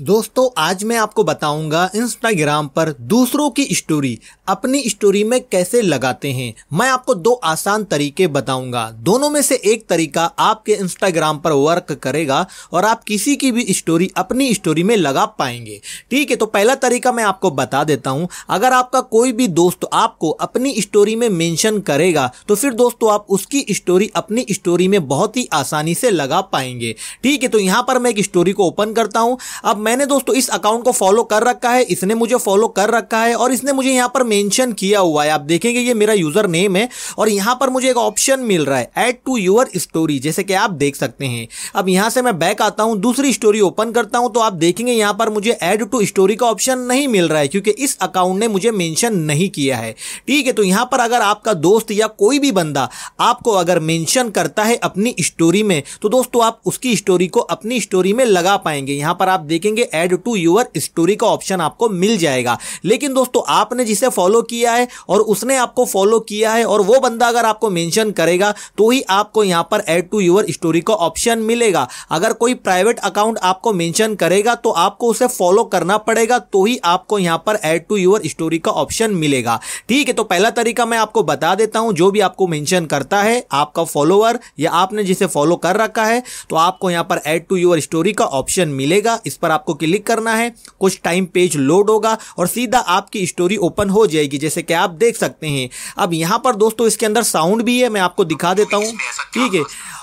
दोस्तों, आज मैं आपको बताऊँगा इंस्टाग्राम पर दूसरों की स्टोरी अपनी स्टोरी में कैसे लगाते हैं। मैं आपको दो आसान तरीके बताऊँगा। दोनों में से एक तरीका आपके इंस्टाग्राम पर वर्क करेगा और आप किसी की भी स्टोरी अपनी स्टोरी में लगा पाएँगे। ठीक है तो पहला तरीका मैं आपको बता देता हूँ। अगर आपका कोई भी दोस्त आपको अपनी स्टोरी में मेंशन करेगा तो फिर दोस्तों आप उसकी स्टोरी अपनी स्टोरी में बहुत ही आसानी से लगा पाएँगे। ठीक है तो यहाँ पर मैं एक स्टोरी को ओपन करता हूँ। अब मैंने दोस्तों इस अकाउंट को फॉलो कर रखा है, इसने मुझे फॉलो कर रखा है और इसने मुझे यहाँ पर मेंशन किया हुआ है। आप देखेंगे ये मेरा यूज़र नेम है और यहाँ पर मुझे एक ऑप्शन मिल रहा है एड टू यूर स्टोरी जैसे कि आप देख सकते हैं। अब यहाँ से मैं बैक आता हूँ, दूसरी स्टोरी ओपन करता हूँ तो आप देखेंगे यहाँ पर मुझे एड टू स्टोरी का ऑप्शन नहीं मिल रहा है, क्योंकि इस अकाउंट ने मुझे मेंशन नहीं किया है। ठीक है तो यहाँ पर अगर आपका दोस्त या कोई भी बंदा आपको अगर मेंशन करता है अपनी स्टोरी में तो दोस्तों आप उसकी स्टोरी को अपनी स्टोरी में लगा पाएँगे। यहाँ पर आप देखेंगे एड टू यूर स्टोरी का ऑप्शन आपको मिल जाएगा। लेकिन दोस्तों, आपने जिसे फॉलो किया है और उसने आपको फॉलो किया है और वो बंदा अगर आपको मेंशन करेगा तो ही आपको यहाँ पर एड टू यूर स्टोरी का ऑप्शन मिलेगा। अगर कोई प्राइवेट अकाउंट आपको मेंशन करेगा तो आपको उसे फॉलो करना पड़ेगा तो ही आपको यहाँ पर एड टू यूर स्टोरी का ऑप्शन मिलेगा। ठीक है तो पहला तरीका मैं आपको बता देता हूँ, जो भी आपको मेंशन करता है, आपका फॉलोअर या आपने जिसे फॉलो कर रखा है तो आपको यहाँ पर एड टू यूर स्टोरी का ऑप्शन मिलेगा। इस पर आपको क्लिक करना है, कुछ टाइम पेज लोड होगा और सीधा आपकी स्टोरी ओपन हो जाएगी, जैसे कि आप देख सकते हैं। अब यहाँ पर दोस्तों इसके अंदर साउंड भी है, मैं आपको दिखा देता हूँ। ठीक है?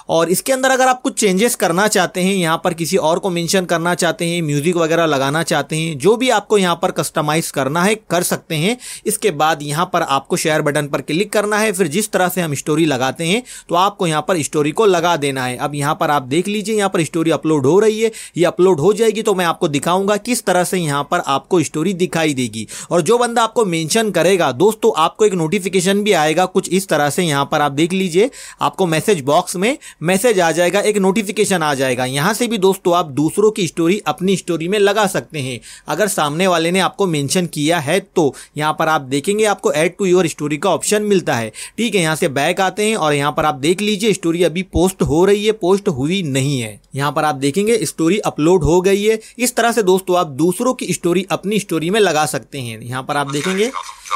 और इसके अंदर अगर आप कुछ चेंजेस करना चाहते हैं, यहाँ पर किसी और को मेंशन करना चाहते हैं म्यूज़िक वगैरह लगाना चाहते हैं, जो भी आपको यहाँ पर कस्टमाइज करना है, कर सकते हैं। इसके बाद यहाँ पर आपको शेयर बटन पर क्लिक करना है। फिर जिस तरह से हम स्टोरी लगाते हैं तो आपको यहाँ पर स्टोरी को लगा देना है। अब यहाँ पर आप देख लीजिए, यहाँ पर स्टोरी अपलोड हो रही है। ये अपलोड हो जाएगी तो मैं आपको दिखाऊँगा किस तरह से यहाँ पर आपको स्टोरी दिखाई देगी। और जो बंदा आपको मेंशन करेगा, दोस्तों, आपको एक नोटिफिकेशन भी आएगा कुछ इस तरह से। यहाँ पर आप देख लीजिए, आपको मैसेज बॉक्स में मैसेज आ जाएगा, एक नोटिफिकेशन आ जाएगा। यहाँ से भी दोस्तों आप दूसरों की स्टोरी अपनी स्टोरी में लगा सकते हैं। अगर सामने वाले ने आपको मेंशन किया है तो यहाँ पर आप देखेंगे आपको ऐड टू योर स्टोरी का ऑप्शन मिलता है। ठीक है, यहाँ से बैक आते हैं और यहाँ पर आप देख लीजिए स्टोरी अभी पोस्ट हो रही है पोस्ट हुई नहीं है। यहाँ पर आप देखेंगे स्टोरी अपलोड हो गई है। इस तरह से दोस्तों आप दूसरों की स्टोरी अपनी स्टोरी में लगा सकते हैं। यहाँ पर आप देखेंगे,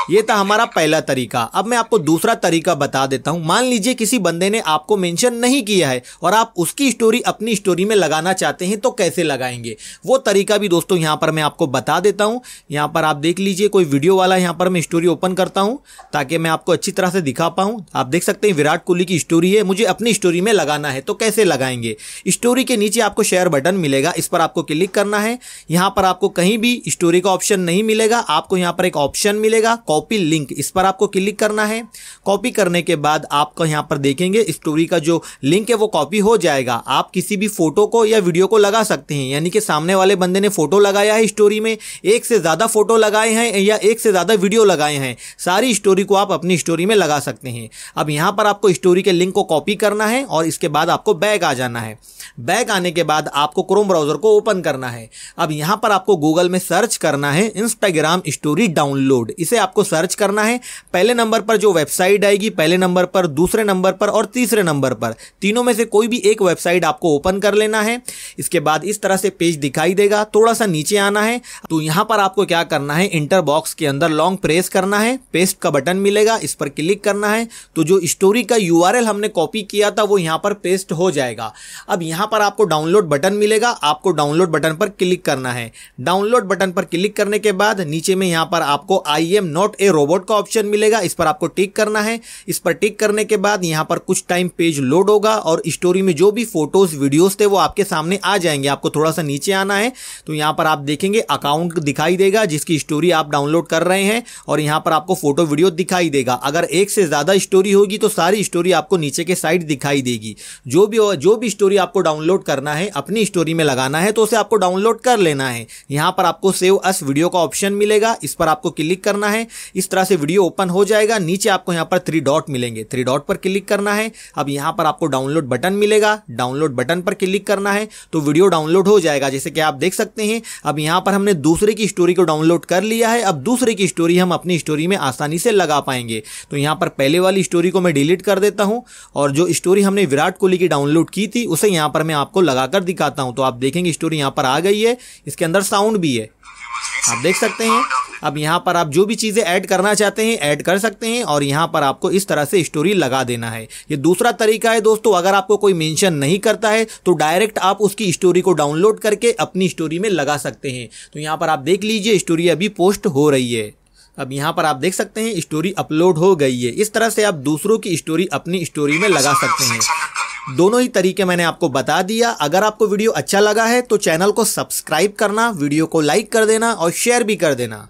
ये था हमारा पहला तरीका। अब मैं आपको दूसरा तरीका बता देता हूँ। मान लीजिए किसी बंदे ने आपको मेंशन नहीं किया है और आप उसकी स्टोरी अपनी स्टोरी में लगाना चाहते हैं तो कैसे लगाएँगे? वो तरीका भी दोस्तों यहाँ पर मैं आपको बता देता हूँ। यहाँ पर आप देख लीजिए, कोई वीडियो वाला यहाँ पर मैं स्टोरी ओपन करता हूँ ताकि मैं आपको अच्छी तरह से दिखा पाऊँ। आप देख सकते हैं, विराट कोहली की स्टोरी है, मुझे अपनी स्टोरी में लगाना है तो कैसे लगाएँगे? स्टोरी के नीचे आपको शेयर बटन मिलेगा, इस पर आपको क्लिक करना है। यहाँ पर आपको कहीं भी स्टोरी का ऑप्शन नहीं मिलेगा, आपको यहाँ पर एक ऑप्शन मिलेगा कॉपी लिंक इस पर आपको क्लिक करना है। कॉपी करने के बाद आपको यहाँ पर देखेंगे स्टोरी का जो लिंक है वो कॉपी हो जाएगा। आप किसी भी फ़ोटो को या वीडियो को लगा सकते हैं। यानी कि सामने वाले बंदे ने फ़ोटो लगाया है स्टोरी में, एक से ज़्यादा फ़ोटो लगाए हैं या एक से ज़्यादा वीडियो लगाए हैं। सारी स्टोरी को आप अपनी स्टोरी में लगा सकते हैं। अब यहाँ पर आपको स्टोरी के लिंक को कॉपी करना है और इसके बाद आपको बैग आ जाना है। बैक आने के बाद आपको क्रोम ब्राउज़र को ओपन करना है। अब यहाँ पर आपको गूगल में सर्च करना है इंस्टाग्राम स्टोरी डाउनलोड इसे आपको सर्च करना है। पहले नंबर पर जो वेबसाइट आएगी, पहले नंबर पर, दूसरे नंबर पर और तीसरे नंबर पर। तीनों में से कोई भी एक वेबसाइट आपको ओपन कर लेना है। इसके बाद इस तरह से पेज दिखाई देगा थोड़ा सा नीचे आना है। तो यहाँ पर आपको क्या करना है इंटर बॉक्स के अंदर लॉन्ग प्रेस करना है। पेस्ट का बटन मिलेगा, इस पर क्लिक करना है। तो जो स्टोरी का यूआरएल हमने कॉपी किया था, वो यहाँ पर पेस्ट हो जाएगा। अब यहाँ पर आपको डाउनलोड बटन मिलेगा, आपको डाउनलोड बटन पर क्लिक करना है। डाउनलोड बटन पर क्लिक करने के बाद नीचे में यहाँ पर आपको I am not a robot का ऑप्शन मिलेगा, इस पर आपको टिक करना है। इस पर टिक करने के बाद यहाँ पर कुछ टाइम पेज लोड होगा और स्टोरी में जो भी फ़ोटोज़ वीडियोस थे वो आपके सामने आ जाएँगे, आपको थोड़ा सा नीचे आना है। तो यहाँ पर आप देखेंगे अकाउंट दिखाई देगा, जिसकी स्टोरी आप डाउनलोड कर रहे हैं और यहाँ पर आपको फ़ोटो वीडियो दिखाई देगा। अगर एक से ज़्यादा स्टोरी होगी तो सारी स्टोरी आपको नीचे के साइड दिखाई देगी। जो भी जो भी स्टोरी आपको डाउनलोड करना है, अपनी स्टोरी में लगाना है तो उसे आपको डाउनलोड कर लेना है। यहाँ पर आपको सेव अस वीडियो का ऑप्शन मिलेगा, इस पर आपको क्लिक करना है। इस तरह से वीडियो ओपन हो जाएगा, नीचे आपको यहाँ पर थ्री डॉट मिलेंगे। थ्री डॉट पर क्लिक करना है। अब यहाँ पर आपको डाउनलोड बटन मिलेगा, डाउनलोड बटन पर क्लिक करना है तो वीडियो डाउनलोड हो जाएगा, जैसे कि आप देख सकते हैं। अब यहाँ पर हमने दूसरे की स्टोरी को डाउनलोड कर लिया है, अब दूसरे की स्टोरी हम अपनी स्टोरी में आसानी से लगा पाएँगे। तो यहाँ पर पहले वाली स्टोरी को मैं डिलीट कर देता हूँ, और जो स्टोरी हमने विराट कोहली की डाउनलोड की थी, उसे यहाँ पर मैं आपको लगाकर दिखाता हूँ। तो आप देखेंगे स्टोरी यहाँ पर आ गई है। इसके अंदर साउंड भी है। आप देख सकते हैं। अब यहाँ पर आप जो भी चीज़ें ऐड करना चाहते हैं ऐड कर सकते हैं और यहाँ पर आपको इस तरह से स्टोरी लगा देना है। ये दूसरा तरीका है दोस्तों, अगर आपको कोई मेंशन नहीं करता है तो डायरेक्ट आप उसकी स्टोरी को डाउनलोड करके अपनी स्टोरी में लगा सकते हैं। तो यहाँ पर आप देख लीजिए स्टोरी अभी पोस्ट हो रही है। अब यहाँ पर आप देख सकते हैं स्टोरी अपलोड हो गई है। इस तरह से आप दूसरों की स्टोरी अपनी स्टोरी में लगा सकते हैं। दोनों ही तरीके मैंने आपको बता दिया। अगर आपको वीडियो अच्छा लगा है तो चैनल को सब्सक्राइब करना, वीडियो को लाइक कर देना और शेयर भी कर देना।